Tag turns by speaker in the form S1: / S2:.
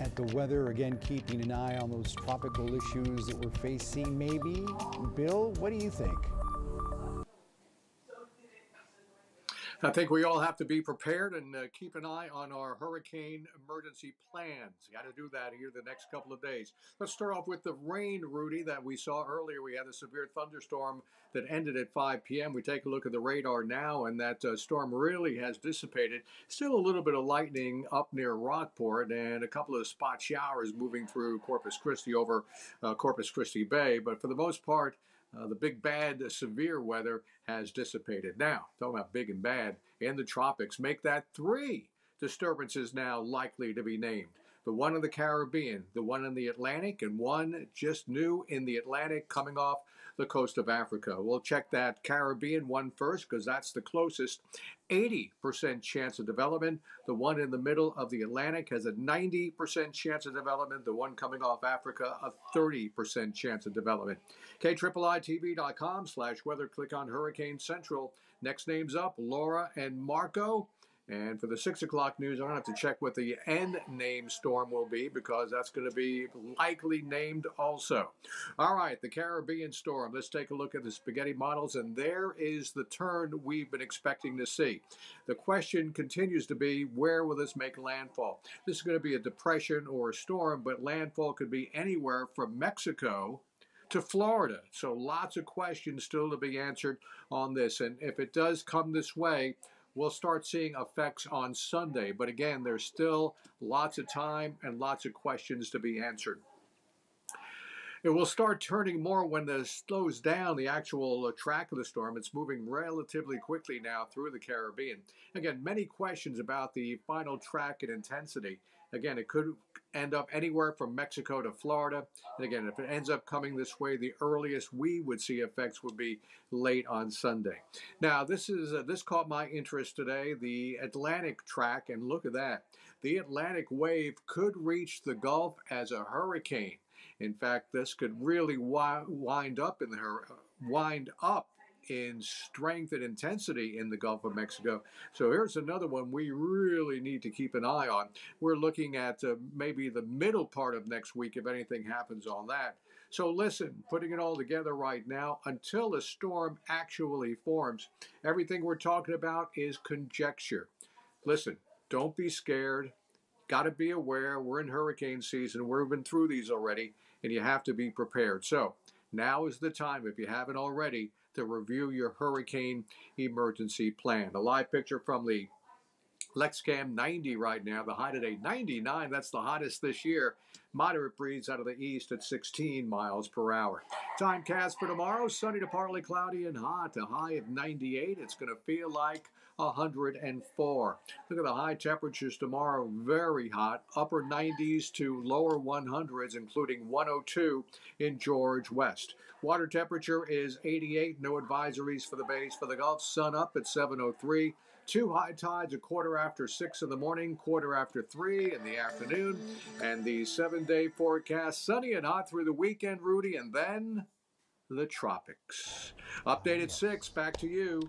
S1: at the weather, again, keeping an eye on those tropical issues that we're facing, maybe. Bill, what do you think?
S2: I think we all have to be prepared and uh, keep an eye on our hurricane emergency plans. Got to do that here the next couple of days. Let's start off with the rain, Rudy, that we saw earlier. We had a severe thunderstorm that ended at 5 p.m. We take a look at the radar now, and that uh, storm really has dissipated. Still a little bit of lightning up near Rockport and a couple of spot showers moving through Corpus Christi over uh, Corpus Christi Bay, but for the most part, uh, the big bad severe weather has dissipated. Now, talking about big and bad in the tropics, make that three disturbances now likely to be named. The one in the Caribbean, the one in the Atlantic, and one just new in the Atlantic coming off the coast of Africa. We'll check that Caribbean one first because that's the closest. 80% chance of development. The one in the middle of the Atlantic has a 90% chance of development. The one coming off Africa, a 30% chance of development. KIIITV.com slash weather. Click on Hurricane Central. Next names up, Laura and Marco. And for the six o'clock news, I'm going to have to check what the end name storm will be because that's going to be likely named also. All right, the Caribbean storm. Let's take a look at the spaghetti models, and there is the turn we've been expecting to see. The question continues to be where will this make landfall? This is going to be a depression or a storm, but landfall could be anywhere from Mexico to Florida. So lots of questions still to be answered on this. And if it does come this way, we'll start seeing effects on Sunday. But again, there's still lots of time and lots of questions to be answered. It will start turning more when this slows down the actual uh, track of the storm. It's moving relatively quickly now through the Caribbean. Again, many questions about the final track and intensity. Again, it could end up anywhere from Mexico to Florida. And again, if it ends up coming this way, the earliest we would see effects would be late on Sunday. Now, this is uh, this caught my interest today, the Atlantic track, and look at that. The Atlantic wave could reach the Gulf as a hurricane. In fact, this could really wi- wind up in the wind up in strength and intensity in the Gulf of Mexico. So here's another one we really need to keep an eye on. We're looking at uh, maybe the middle part of next week if anything happens on that. So listen, putting it all together right now, until a storm actually forms, everything we're talking about is conjecture. Listen, don't be scared. Got to be aware. We're in hurricane season. We've been through these already, and you have to be prepared. So now is the time, if you haven't already, to review your hurricane emergency plan. A live picture from the Lexcam 90 right now. The high today 99. That's the hottest this year. Moderate breeze out of the east at 16 miles per hour. Timecast for tomorrow sunny to partly cloudy and hot. A high of 98. It's going to feel like 104. Look at the high temperatures tomorrow. Very hot. Upper 90s to lower 100s, including 102 in George West. Water temperature is 88. No advisories for the bays for the Gulf. Sun up at 703. Two high tides a quarter after 6 in the morning, quarter after 3 in the afternoon, and the seven day forecast sunny and hot through the weekend, Rudy, and then the tropics. Updated 6, back to you.